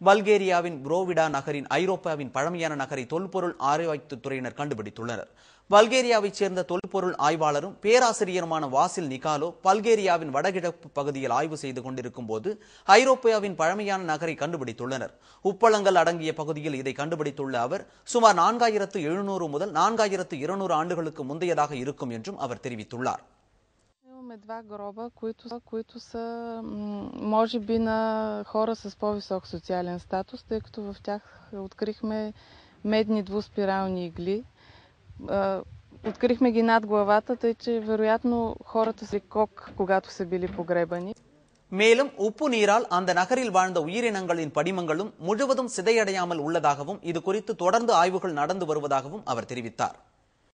பல்கேரியாவின் புரோவிடா நகரின் ஐரோப்பாவின் பழமையான நகரை தொல்பொருள் ஆராய்ச்சி துறையினர் கண்டுபிடித்துள்ளனர். பல்கேரியாவைச் சேர்ந்த தொல்பொருள் ஆய்வாளரும் பேராசிரியருமான வாசில் நிகாலோ பல்கேரியாவின் வடகிழக்கு பகுதியில் ஆய்வு செய்து கொண்டிருக்கும் போது ஐரோப்பாவின் பழமையான நகரை கண்டுபிடித்துள்ளனர். உப்பளங்கள் அடங்கிய பகுதியில் இதை கண்டுபிடித்துள்ள அவர் சுமார் நான்காயிரத்து எழுநூறு முதல் நான்காயிரத்து இருநூறு ஆண்டுகளுக்கு முந்தையதாக இருக்கும் என்றும் அவர் தெரிவித்துள்ளார். Имаме два гроба, които, са- които са, м, може би, на хора с по-висок социален статус, тъй като в тях открихме медни двуспирални игли. А, Открихме ги над главата, тъй че вероятно хората си кок, когато са били погребани. மேலும் உப்பு நீரால் அந்த நகரில் வாழ்ந்த உயிரினங்களின் படிமங்களும் முழுவதும் சிதையடையாமல் உள்ளதாகவும் இது குறித்து தொடர்ந்து ஆய்வுகள் நடந்து வருவதாகவும் அவர் தெரிவித்தார்